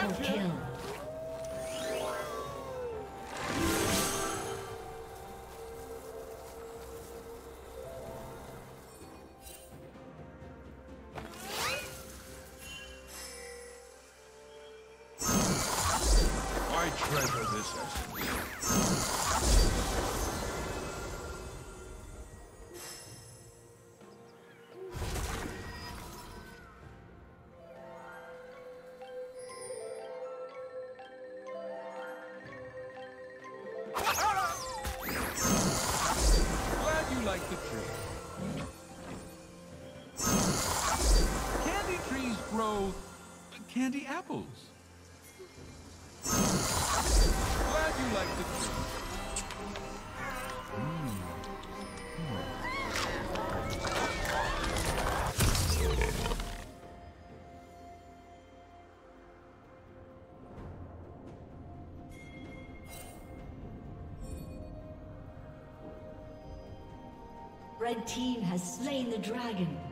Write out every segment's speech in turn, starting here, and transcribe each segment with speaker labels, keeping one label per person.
Speaker 1: double kill.
Speaker 2: I treasure this essence. Apples. Glad you like the tree.
Speaker 1: Red team has slain the dragon.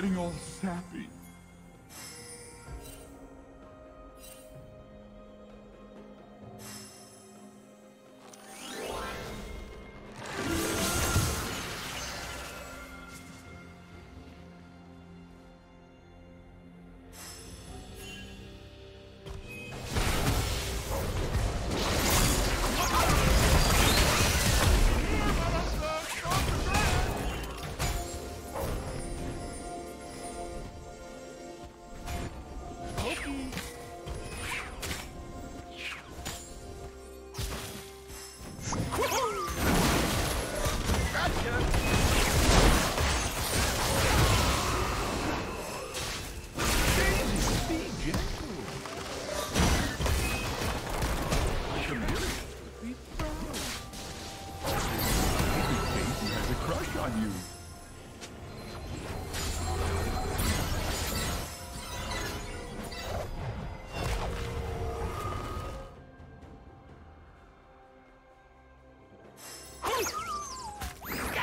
Speaker 2: Getting all sappy.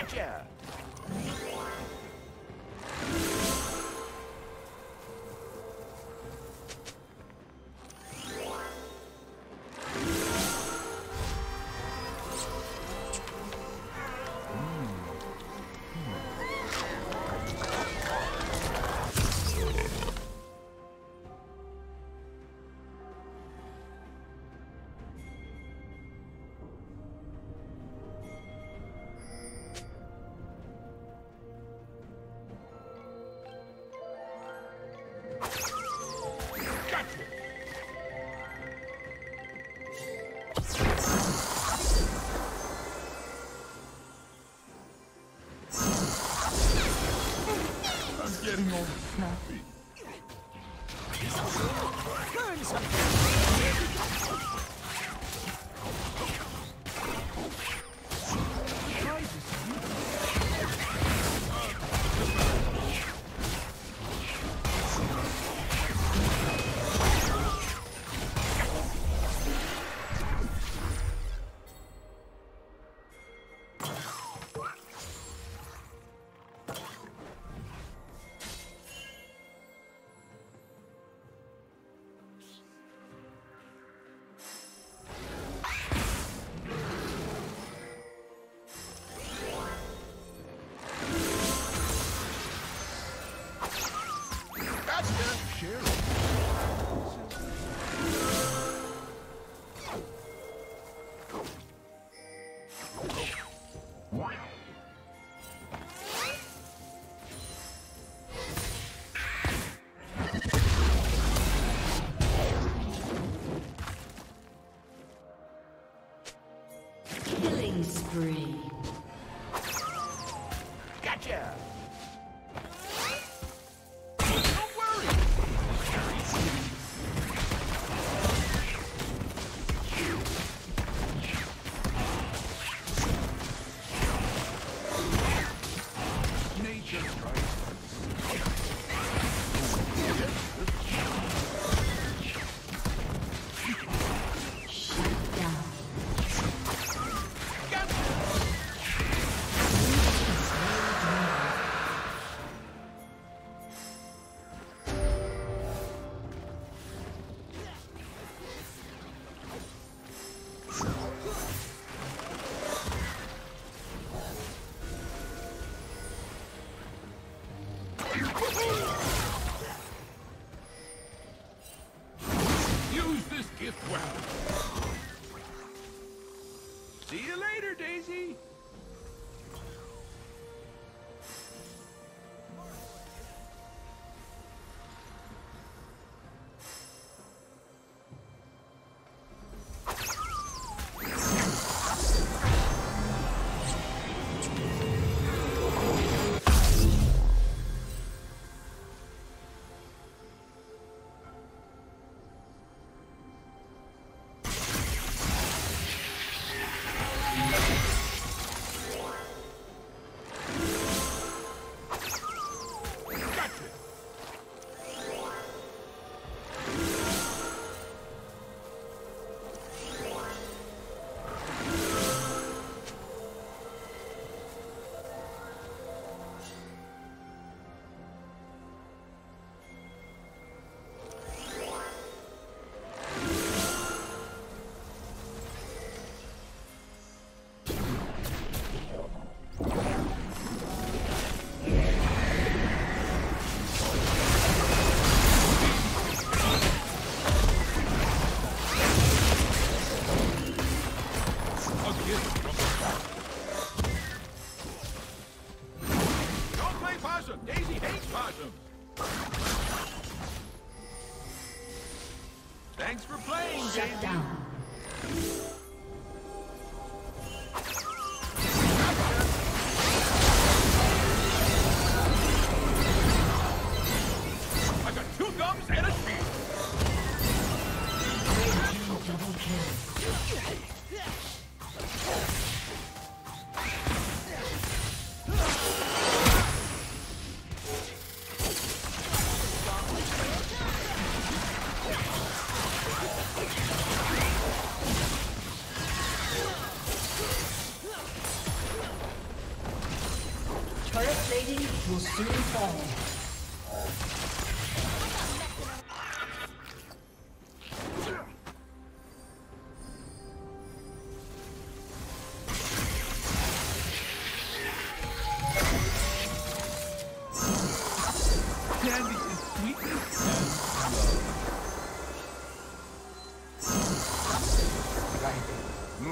Speaker 2: Gotcha!
Speaker 3: Getting all snappy.
Speaker 2: Killing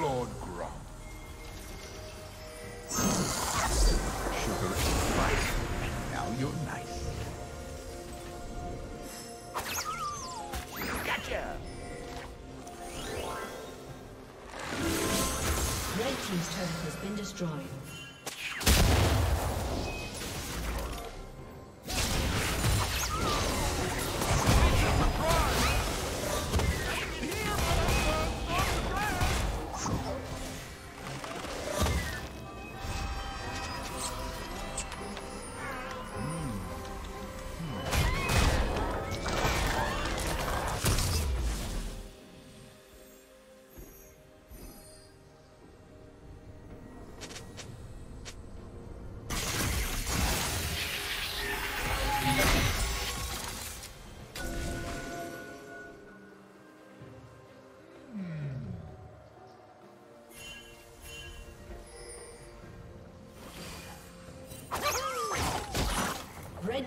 Speaker 3: Lord Grum.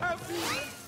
Speaker 2: A!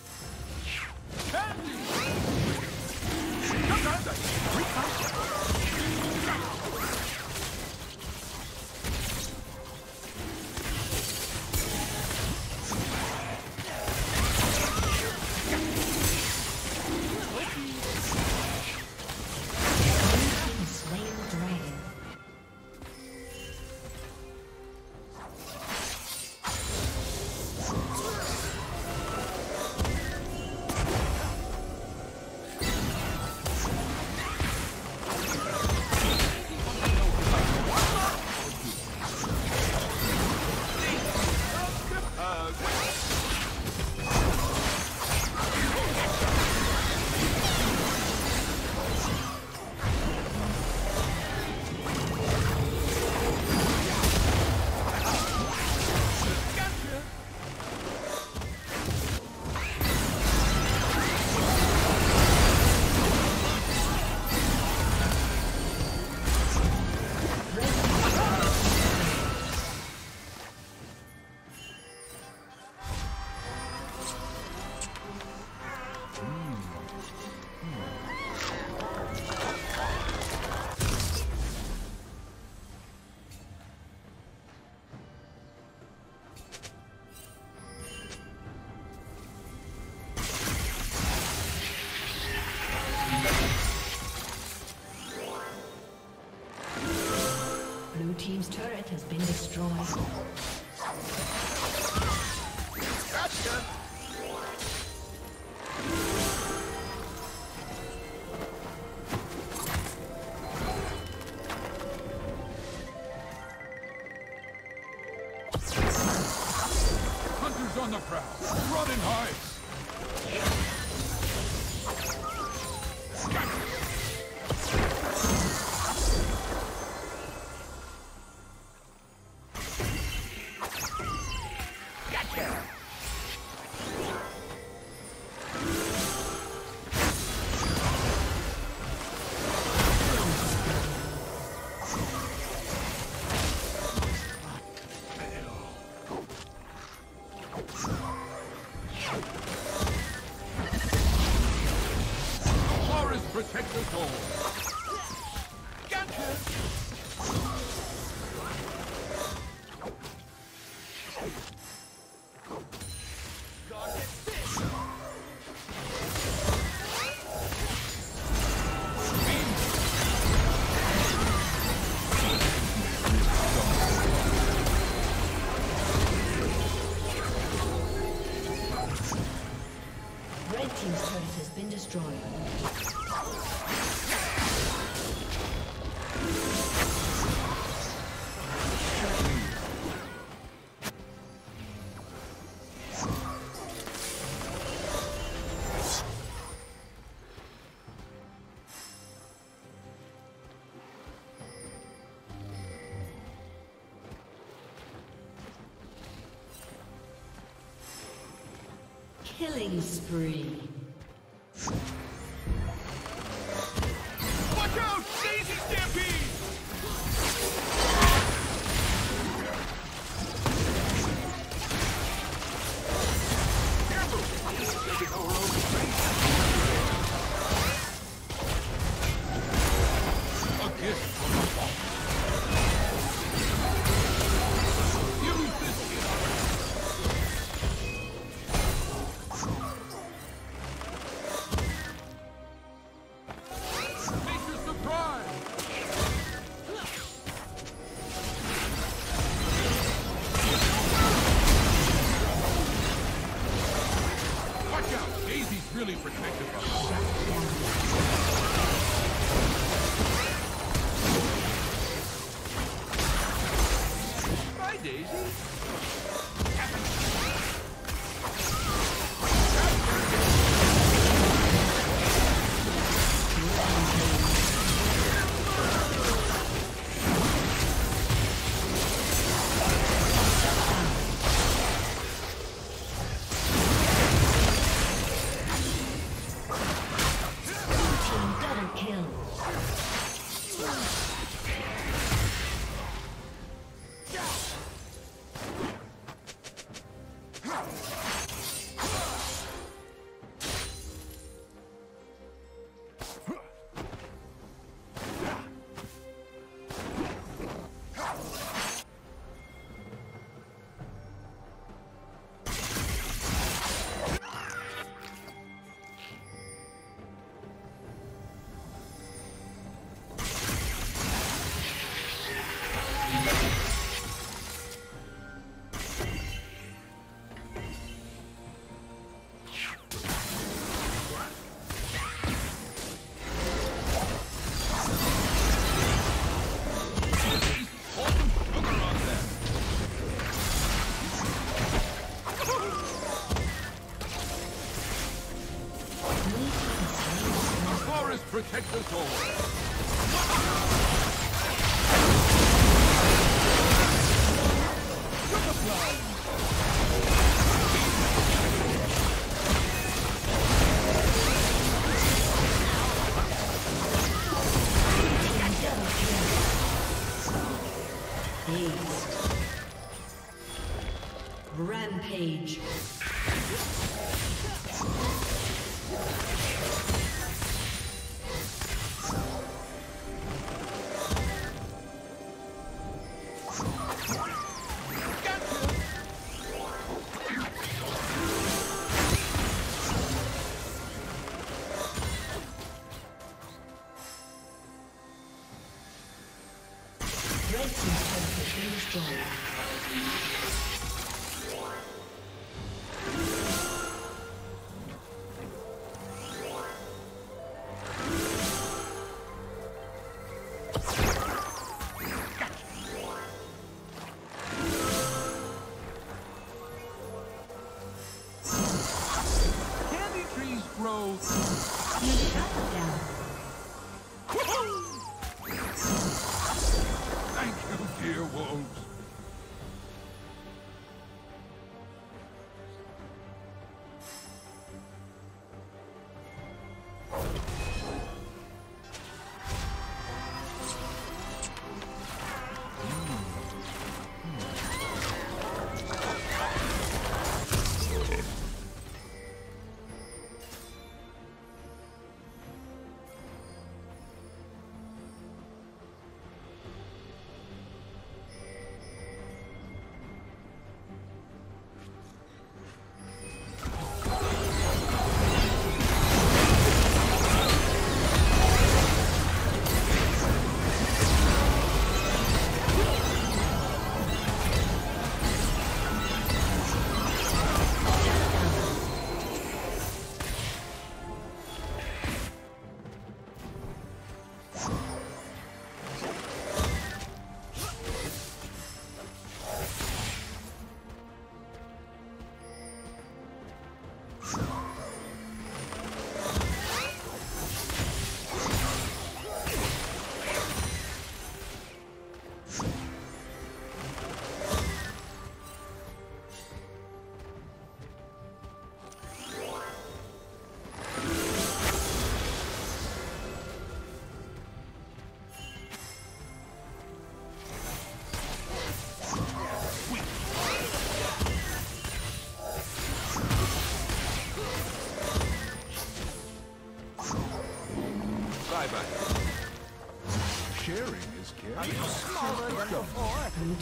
Speaker 2: destroyed.
Speaker 4: Gotcha.
Speaker 1: Forest protect us all.
Speaker 2: Killing spree. Dear